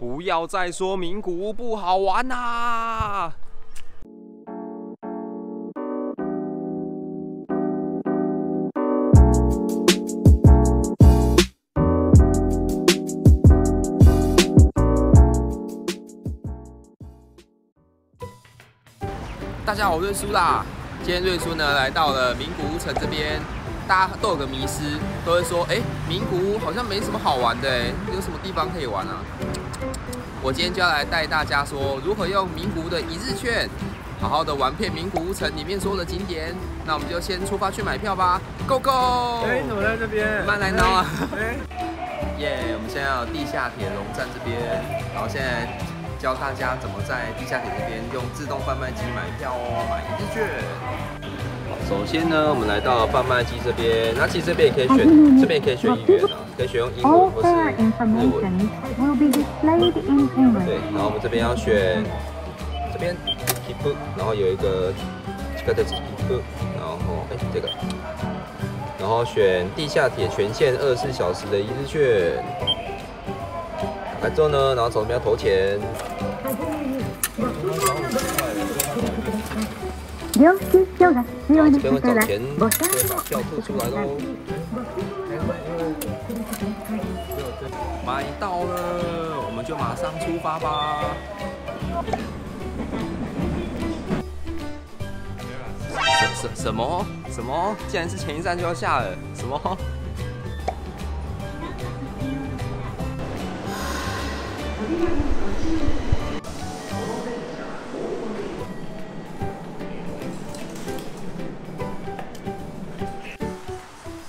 不要再说名古屋不好玩啦！大家好，我瑞叔啦。今天瑞叔呢来到了名古屋城这边，大家都有个迷思，都会说，哎、名古屋好像没什么好玩的，有什么地方可以玩啊？我今天就要来带大家说，如何用名古屋的一日券，好好的玩遍名古屋城里面所有的景点。那我们就先出发去买票吧，Go Go！哎、你怎么在这边？慢来挠啊！哎、耶我们现在有地下铁龙站这边，然后现在教大家怎么在地下铁这边用自动贩卖机买票哦，买一日券。首先呢，我们来到贩卖机这边，那其实这边也可以选，这边也可以选语言啊，可以选用英 All 文或是 fare 日文。 information will be displayed in 对 English.，然后我们这边要选这边 keep，然后有一个这个的 keep，然后哎这个，然后选地下铁全线二十四小时的一日券。打开之后呢，然后从这边要投钱，領収書が必要然后这でしたら边会找钱，ボ就会タンを把票吐出来喽。 到了，我们就马上出发吧。什什什么什么？竟然是前一站就要下了？什么？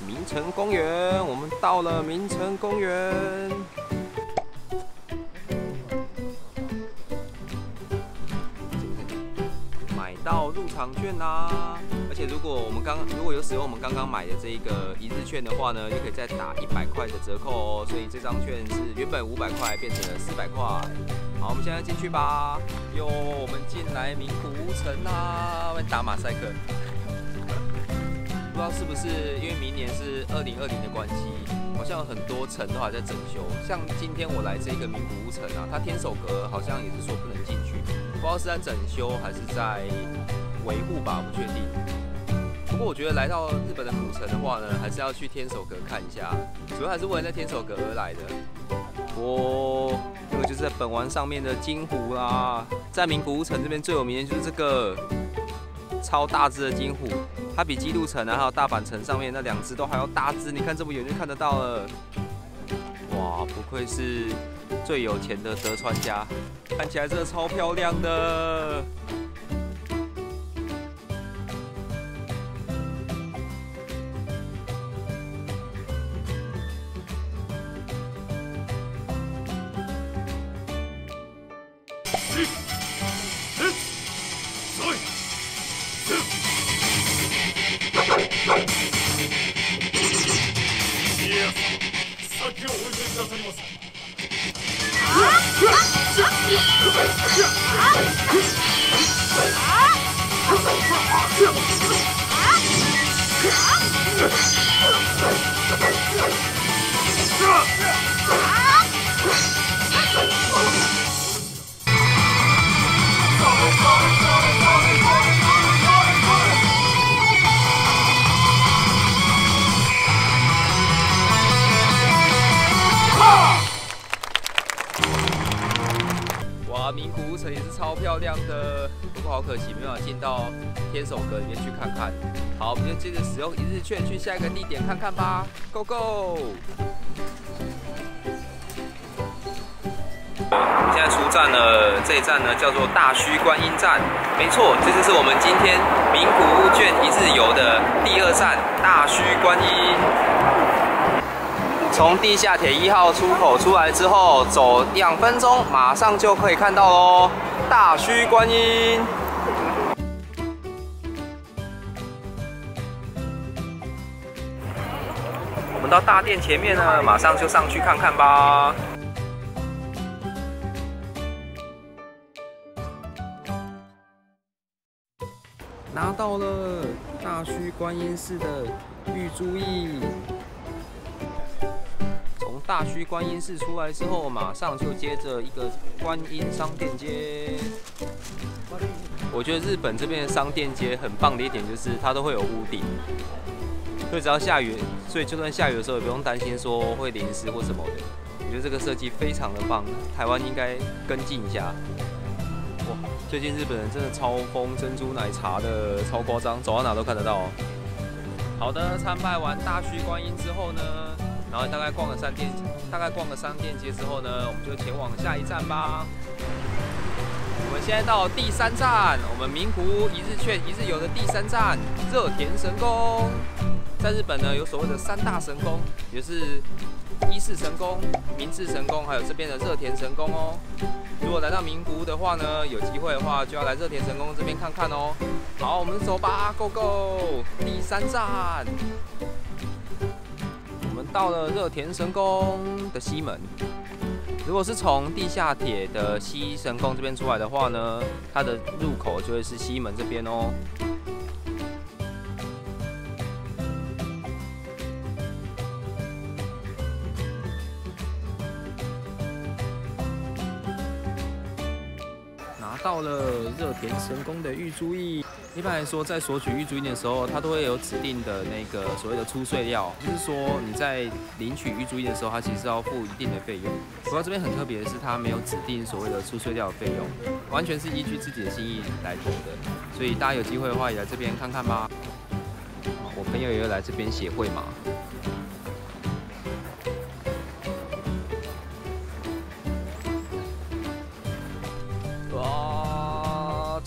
名城公园，我们到了名城公园。入场券啦！而且如果我们刚如果有使用我们刚刚买的这一个一日券的话呢，又可以再打一百块的折扣哦。所以这张券是原本五百块变成了四百块。好，我们现在进去吧。哟，我们进来名古屋城啦！我们打马赛克。不知道是不是因为明年是二零二零的关系，好像很多城都还在整修。像今天我来这个名古屋城啊，它天守阁好像也是说不能进去，不知道是在整修还是在维护吧，不确定。不过我觉得来到日本的古城的话呢，还是要去天守阁看一下，主要还是为了那天守阁而来的。哦，这个就是在本丸上面的金湖啦，在名古屋城这边最有名的就是这个超大只的金湖。它比基督城啊，还有大阪城上面那两只都还要大只，你看这么远就看得到了。哇，不愧是最有钱的德川家，看起来真的超漂亮的。也是超漂亮的，不过好可惜没有进到天守阁里面去看看。好，我们就接着使用一日券去下一个地点看看吧，Go Go！我们现在出站了，这一站呢叫做大须观音站，没错，这就是我们今天名古屋券一日游的第二站大须观音。从地下铁一号出口出来之后，走两分钟，马上就可以看到喽，大须观音。我们到大殿前面呢，马上就上去看看吧。拿到了大须观音寺的玉珠印。大须观音寺出来之后，马上就接着一个观音商店街。我觉得日本这边的商店街很棒的一点就是它都会有屋顶，所以只要下雨，所以就算下雨的时候也不用担心说会淋湿或什么的。我觉得这个设计非常的棒，台湾应该跟进一下。哇，最近日本人真的超疯珍珠奶茶的，超夸张，走到哪都看得到。好的，参拜完大须观音之后呢，然后大概逛了三店，大概逛了三店街之后呢，我们就前往下一站吧。我们现在到第三站，我们名古屋一日券一日游的第三站热田神宫。在日本呢，有所谓的三大神宫，也就是伊势神宫、明治神宫，还有这边的热田神宫哦。如果来到名古屋的话呢，有机会的话就要来热田神宫这边看看哦。好，我们走吧，Go Go！第三站，到了热田神宫的西门。如果是从地下铁的西神宫这边出来的话呢，它的入口就会是西门这边哦。拿到了热田神宫的玉珠印。一般来说，在索取玉珠印的时候，它都会有指定的那个所谓的出税料，就是说你在领取玉珠印的时候，它其实要付一定的费用。不过这边很特别的是，它没有指定所谓的出税料的费用，完全是依据自己的心意来投的。所以大家有机会的话，也来这边看看吧。我朋友也有来这边协会嘛。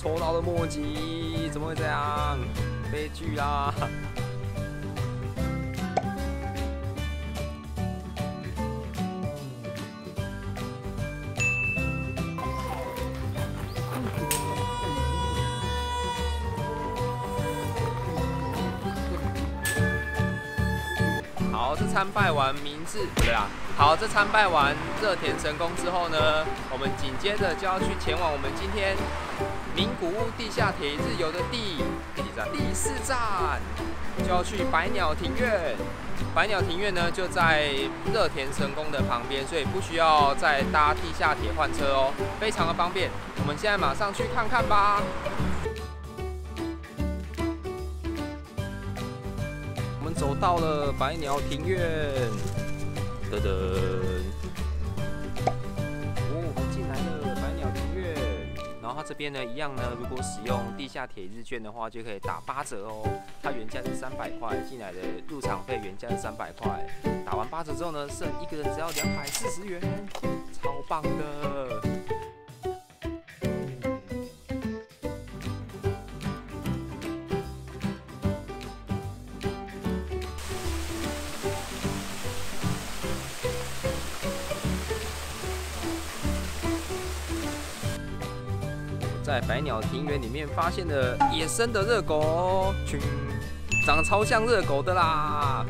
抽到的墨迹，怎么会这样？悲剧啦！好，这参拜完明治不对啊。好，这参拜完热田神宫之后呢，我们紧接着就要去前往我们今天名古屋地下铁一日游的第第站？第四站，就要去百鸟庭院。百鸟庭院呢就在热田神宫的旁边，所以不需要再搭地下铁换车哦，非常的方便。我们现在马上去看看吧。我们走到了百鸟庭院，噔噔，后它这边呢，一样呢，如果使用地下铁日券的话，就可以打八折哦。它原价是三百块，进来的入场费原价是三百块，打完八折之后呢，剩一个人只要两百四十元，超棒的。在百鸟庭园里面发现了野生的热狗，群长得超像热狗的啦。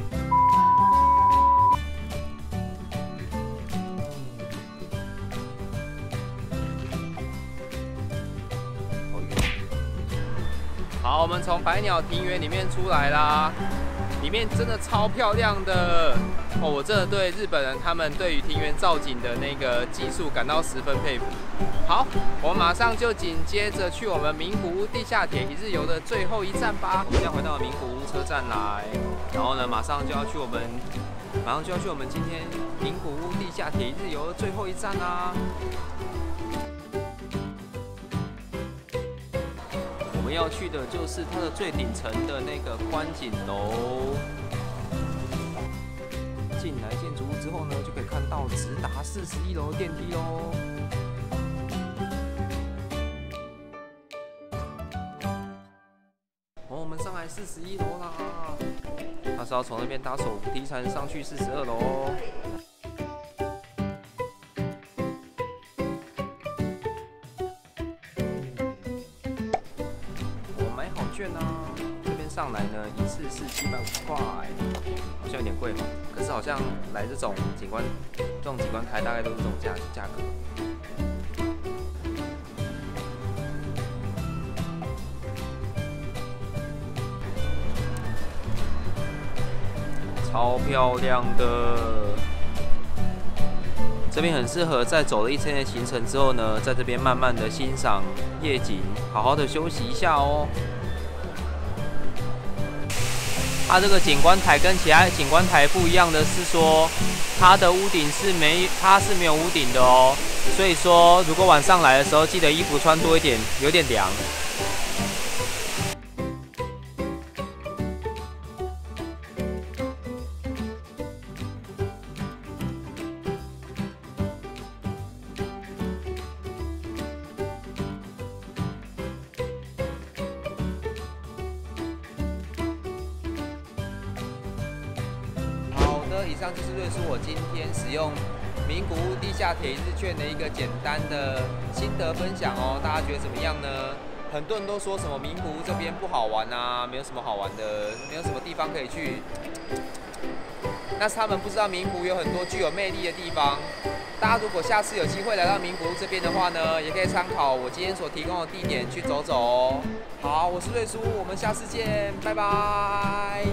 好，我们从百鸟庭园里面出来啦，里面真的超漂亮的哦！我真的对日本人他们对于庭园造景的那个技术感到十分佩服。好，我们马上就紧接着去我们名古屋地下铁一日游的最后一站吧。现在回到名古屋车站来，然后呢，马上就要去我们，马上就要去我们今天名古屋地下铁一日游的最后一站啦。我们要去的就是它的最顶层的那个观景楼。直达四十一楼电梯喽。哦，我们上来四十一楼啦，他是要从那边搭手扶梯才能上去四十二楼哦。我买好券啊，上来呢一次是七百五十块，好像有点贵哦。可是好像来这种景观，这种景观台大概都是这种价价格。超漂亮的！这边很适合在走了一天的行程之后呢，在这边慢慢的欣赏夜景，好好的休息一下哦。它这个景观台跟其他景观台不一样的是说，它的屋顶是没，它是没有屋顶的哦。所以说，如果晚上来的时候，记得衣服穿多一点，有点凉。以上就是瑞叔我今天使用名古屋地下铁日券的一个简单的心得分享哦，大家觉得怎么样呢？很多人都说什么名古屋这边不好玩啊，没有什么好玩的，没有什么地方可以去。那是他们不知道名古屋有很多具有魅力的地方。大家如果下次有机会来到名古屋这边的话呢，也可以参考我今天所提供的地点去走走哦。好，我是瑞叔，我们下次见，拜拜。